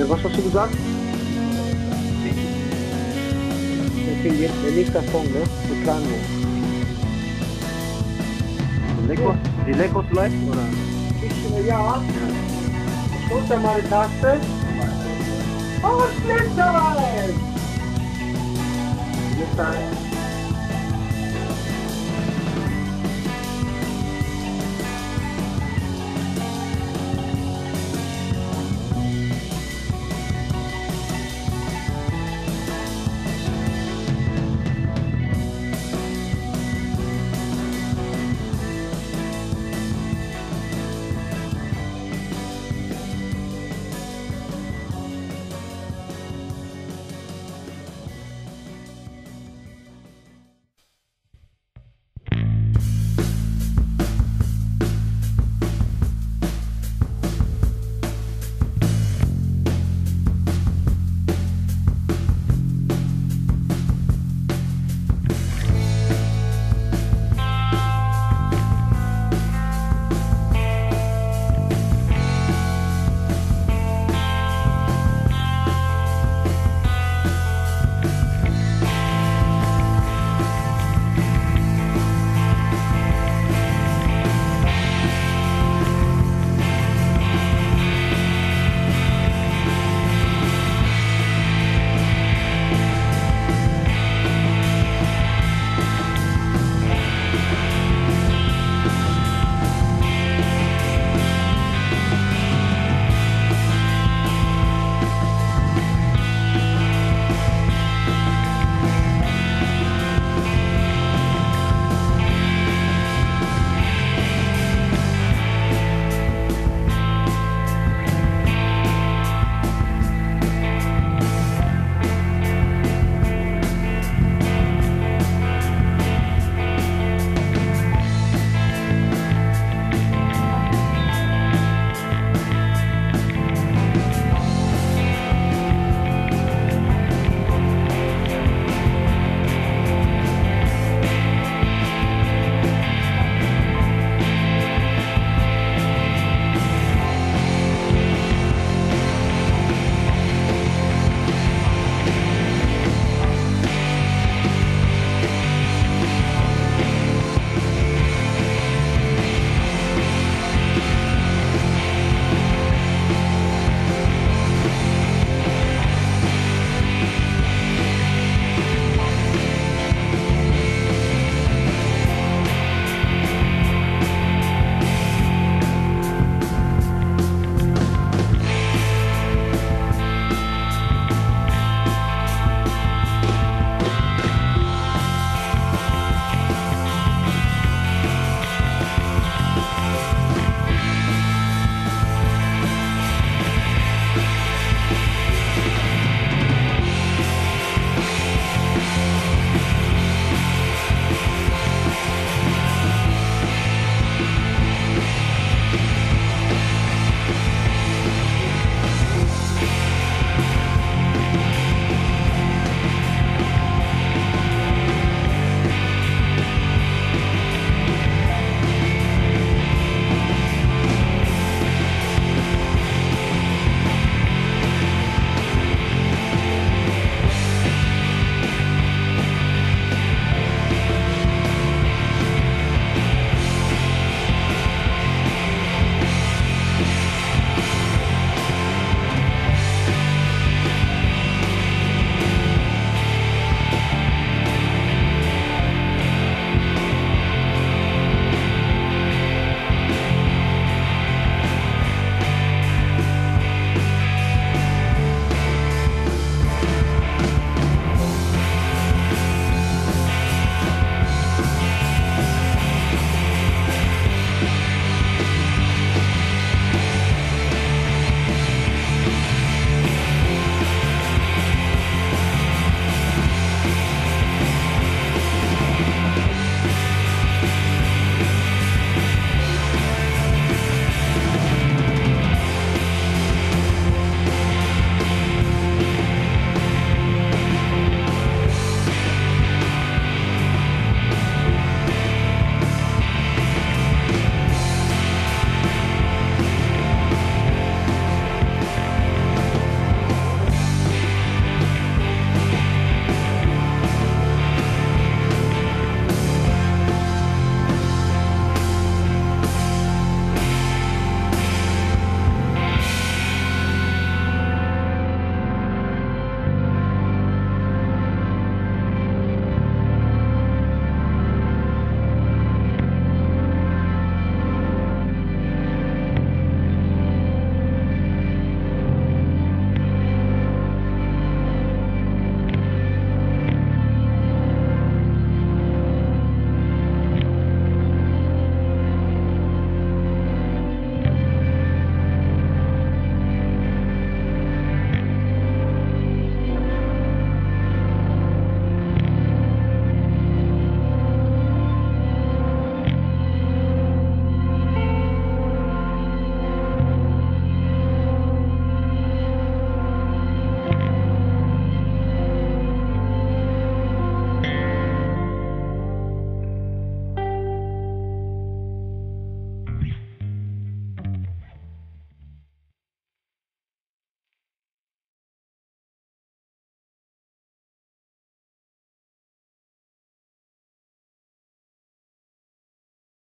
negócio é du gesagt? Deswegen jetzt, der O davon, ne? So planlos. Lekos, die Lekos vielleicht? Oder? Ich, ja. Ich drücke mal